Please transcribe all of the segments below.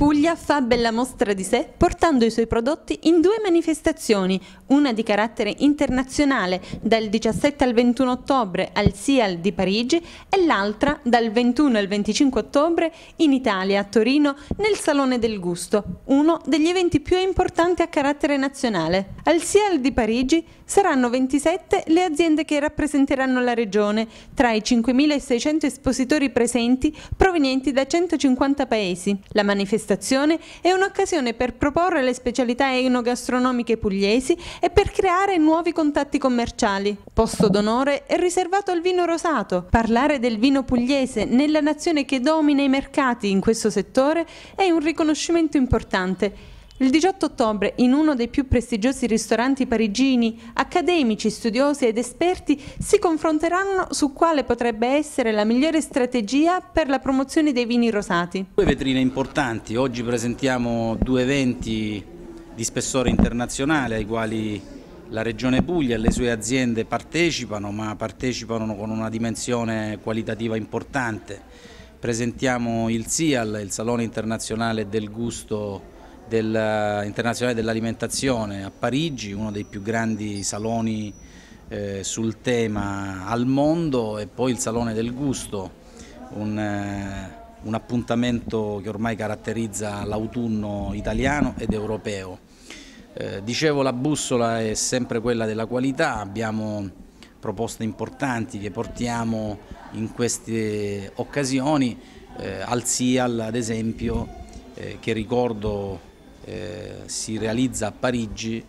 Puglia fa bella mostra di sé portando i suoi prodotti in due manifestazioni, una di carattere internazionale dal 17 al 21 ottobre al SIAL di Parigi e l'altra dal 21 al 25 ottobre in Italia, a Torino, nel Salone del Gusto, uno degli eventi più importanti a carattere nazionale. Al SIAL di Parigi saranno 27 le aziende che rappresenteranno la regione, tra i 5.600 espositori presenti provenienti da 150 paesi. La manifestazione è un'occasione per proporre le specialità enogastronomiche pugliesi e per creare nuovi contatti commerciali. Posto d'onore è riservato al vino rosato. Parlare del vino pugliese nella nazione che domina i mercati in questo settore è un riconoscimento importante il 18 ottobre, in uno dei più prestigiosi ristoranti parigini, accademici, studiosi ed esperti si confronteranno su quale potrebbe essere la migliore strategia per la promozione dei vini rosati. Due vetrine importanti, oggi presentiamo due eventi di spessore internazionale ai quali la Regione Puglia e le sue aziende partecipano, ma partecipano con una dimensione qualitativa importante. Presentiamo il SIAL, il Salone Internazionale del Gusto del, eh, internazionale dell'alimentazione a Parigi, uno dei più grandi saloni eh, sul tema al mondo e poi il Salone del Gusto, un, eh, un appuntamento che ormai caratterizza l'autunno italiano ed europeo. Eh, dicevo la bussola è sempre quella della qualità, abbiamo proposte importanti che portiamo in queste occasioni, eh, al SIAL ad esempio, eh, che ricordo eh, si realizza a Parigi,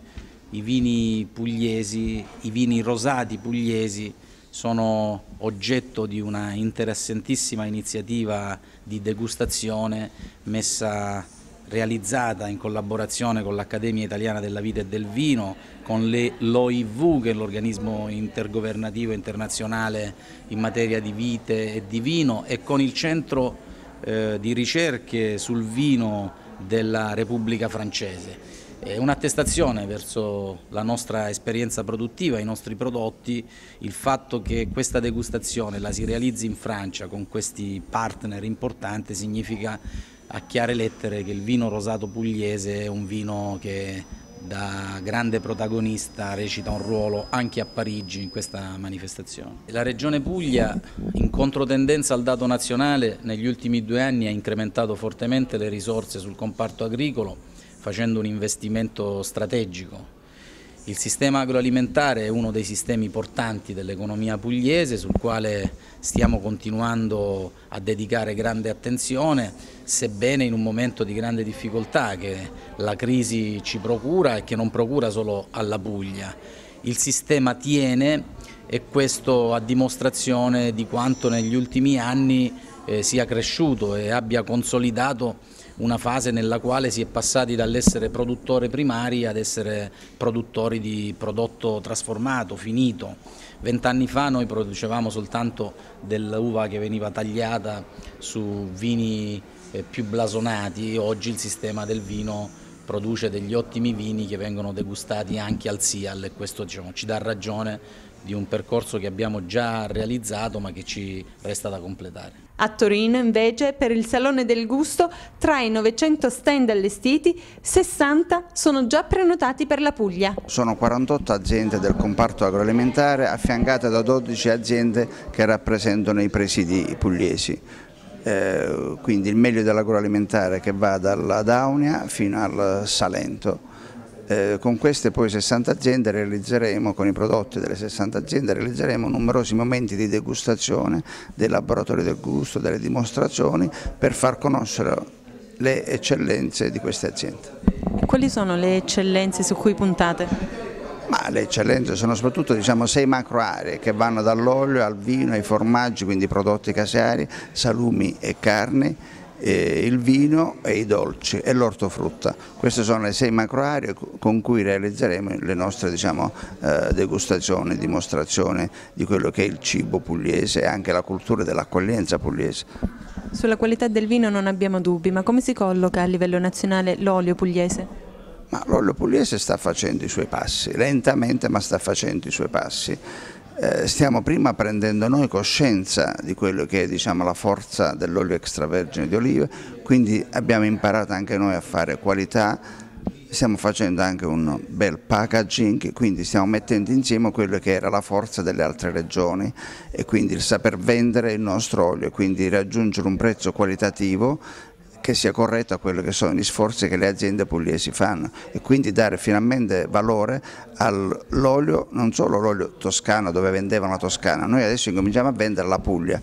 i vini pugliesi, i vini rosati pugliesi sono oggetto di una interessantissima iniziativa di degustazione messa realizzata in collaborazione con l'Accademia Italiana della Vita e del Vino, con l'OIV che è l'organismo intergovernativo internazionale in materia di vite e di vino e con il centro eh, di ricerche sul vino della Repubblica Francese. È un'attestazione verso la nostra esperienza produttiva, i nostri prodotti, il fatto che questa degustazione la si realizzi in Francia con questi partner importanti significa a chiare lettere che il vino rosato pugliese è un vino che da grande protagonista recita un ruolo anche a Parigi in questa manifestazione. La Regione Puglia, in controtendenza al dato nazionale, negli ultimi due anni ha incrementato fortemente le risorse sul comparto agricolo facendo un investimento strategico il sistema agroalimentare è uno dei sistemi portanti dell'economia pugliese sul quale stiamo continuando a dedicare grande attenzione, sebbene in un momento di grande difficoltà che la crisi ci procura e che non procura solo alla Puglia. Il sistema tiene e questo a dimostrazione di quanto negli ultimi anni eh, sia cresciuto e abbia consolidato una fase nella quale si è passati dall'essere produttore primari ad essere produttori di prodotto trasformato, finito. Vent'anni fa noi producevamo soltanto dell'uva che veniva tagliata su vini eh, più blasonati, oggi il sistema del vino produce degli ottimi vini che vengono degustati anche al SIAL e questo diciamo, ci dà ragione di un percorso che abbiamo già realizzato ma che ci resta da completare. A Torino invece per il Salone del Gusto tra i 900 stand allestiti 60 sono già prenotati per la Puglia. Sono 48 aziende del comparto agroalimentare affiancate da 12 aziende che rappresentano i presidi pugliesi. Eh, quindi il meglio dell'agroalimentare che va dalla Daunia fino al Salento. Eh, con queste poi 60 aziende realizzeremo, con i prodotti delle 60 aziende realizzeremo numerosi momenti di degustazione dei laboratori del gusto, delle dimostrazioni per far conoscere le eccellenze di queste aziende. Quali sono le eccellenze su cui puntate? Ma le eccellenze sono soprattutto diciamo, sei macro aree che vanno dall'olio al vino ai formaggi, quindi prodotti casari, salumi e carni eh, il vino e i dolci e l'ortofrutta. Queste sono le sei macro aree con cui realizzeremo le nostre diciamo, eh, degustazioni, dimostrazioni di quello che è il cibo pugliese e anche la cultura dell'accoglienza pugliese. Sulla qualità del vino non abbiamo dubbi, ma come si colloca a livello nazionale l'olio pugliese? L'olio pugliese sta facendo i suoi passi, lentamente ma sta facendo i suoi passi. Eh, stiamo prima prendendo noi coscienza di quello che è diciamo, la forza dell'olio extravergine di olive, quindi abbiamo imparato anche noi a fare qualità, stiamo facendo anche un bel packaging, quindi stiamo mettendo insieme quello che era la forza delle altre regioni e quindi il saper vendere il nostro olio, quindi raggiungere un prezzo qualitativo che sia corretto a quello che sono gli sforzi che le aziende pugliesi fanno. E quindi dare finalmente valore all'olio, non solo l'olio toscano dove vendevano la Toscana, noi adesso incominciamo a vendere la Puglia,